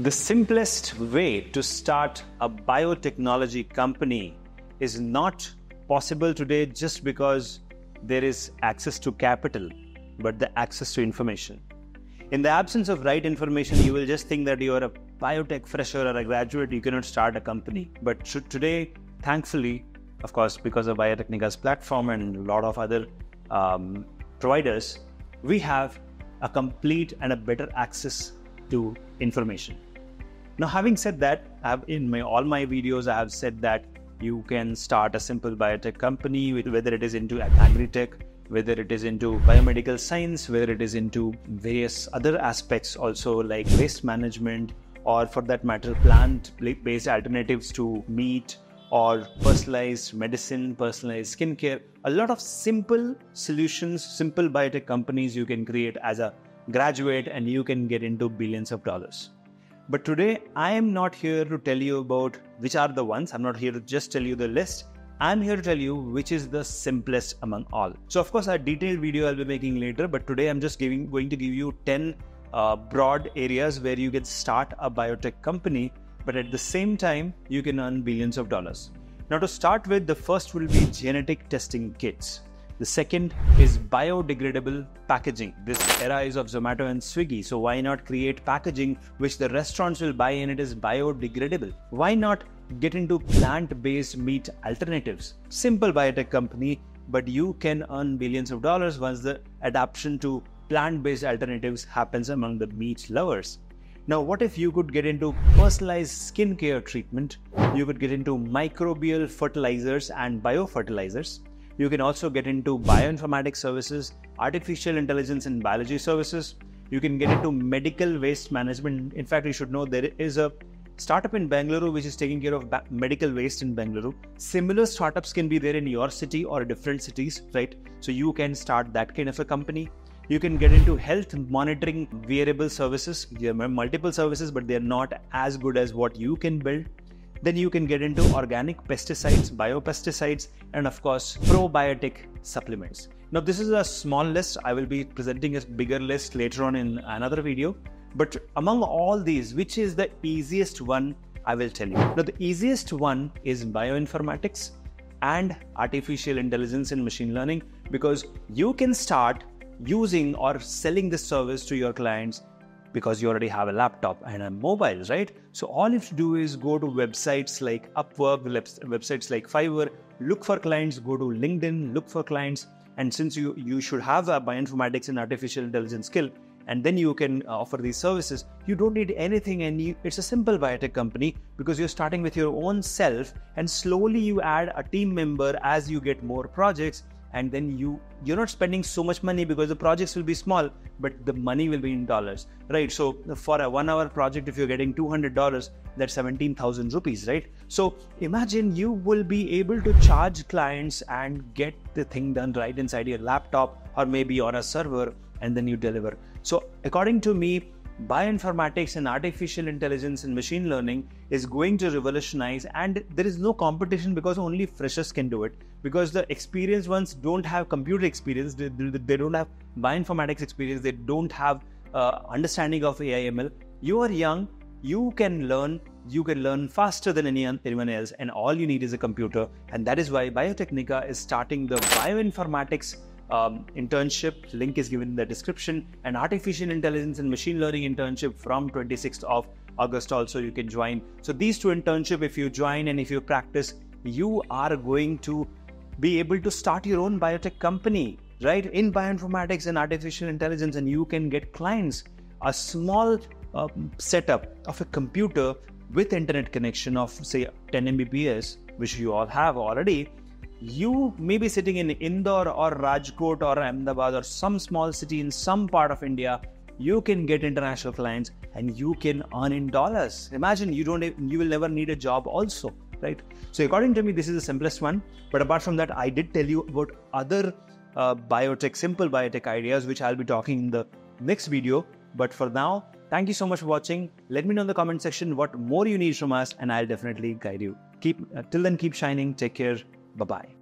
The simplest way to start a biotechnology company is not possible today just because there is access to capital, but the access to information. In the absence of right information, you will just think that you are a biotech fresher or a graduate, you cannot start a company. But today, thankfully, of course, because of Biotecnika's platform and a lot of other um, providers, we have a complete and a better access to information. Now, having said that, I've, in my all my videos, I have said that you can start a simple biotech company, whether it is into agri-tech, whether it is into biomedical science, whether it is into various other aspects, also like waste management, or for that matter, plant-based alternatives to meat or personalized medicine, personalized skincare. A lot of simple solutions, simple biotech companies you can create as a graduate, and you can get into billions of dollars. But today, I am not here to tell you about which are the ones. I'm not here to just tell you the list. I'm here to tell you which is the simplest among all. So, of course, a detailed video I'll be making later, but today I'm just giving, going to give you 10 uh, broad areas where you can start a biotech company, but at the same time, you can earn billions of dollars. Now, to start with, the first will be genetic testing kits. The second is biodegradable packaging. This era is of Zomato and Swiggy, so why not create packaging which the restaurants will buy and it is biodegradable? Why not get into plant based meat alternatives? Simple biotech company, but you can earn billions of dollars once the adoption to plant based alternatives happens among the meat lovers. Now, what if you could get into personalized skincare treatment? You could get into microbial fertilizers and biofertilizers. You can also get into bioinformatics services, artificial intelligence and biology services. You can get into medical waste management. In fact, you should know there is a startup in Bangalore which is taking care of ba- medical waste in Bangalore. Similar startups can be there in your city or different cities, right? So you can start that kind of a company. You can get into health monitoring wearable services. There are multiple services, but they're not as good as what you can build. Then you can get into organic pesticides, biopesticides, and of course, probiotic supplements. Now, this is a small list. I will be presenting a bigger list later on in another video. But among all these, which is the easiest one? I will tell you. Now, the easiest one is bioinformatics and artificial intelligence and machine learning because you can start using or selling this service to your clients because you already have a laptop and a mobile, right? So all you have to do is go to websites like Upwork, websites like Fiverr, look for clients, go to LinkedIn, look for clients, and since you you should have a bioinformatics and artificial intelligence skill, and then you can uh, offer these services. You don't need anything, and you, it's a simple biotech company because you're starting with your own self, and slowly you add a team member as you get more projects and then you you're not spending so much money because the projects will be small but the money will be in dollars right? So for a one hour project if you're getting $200 that's 17000 rupees right? So imagine you will be able to charge clients and get the thing done right inside your laptop or maybe on a server and then you deliver. So according to me bioinformatics and artificial intelligence and machine learning is going to revolutionize and there is no competition because only freshers can do it because the experienced ones don't have computer experience they, they don't have bioinformatics experience they don't have uh, understanding of AIML you are young you can learn you can learn faster than any, anyone else and all you need is a computer and that is why Biotecnika is starting the bioinformatics um, internship. Link is given in the description. An artificial intelligence and machine learning internship from 26th of August also you can join. So these two internship, if you join and if you practice, you are going to be able to start your own biotech company, right? In bioinformatics and artificial intelligence, and you can get clients. A small uh, setup of a computer with internet connection of say 10 Mbps, which you all have already, you may be sitting in Indore or Rajkot or Ahmedabad or some small city in some part of India. You can get international clients and you can earn in dollars. Imagine you don't you will never need a job also, right? So according to me, this is the simplest one. But apart from that, I did tell you about other uh, biotech, simple biotech ideas, which I'll be talking in the next video. But for now, thank you so much for watching. Let me know in the comment section what more you need from us, and I'll definitely guide you. Keep uh, till then, keep shining. Take care. Bye bye.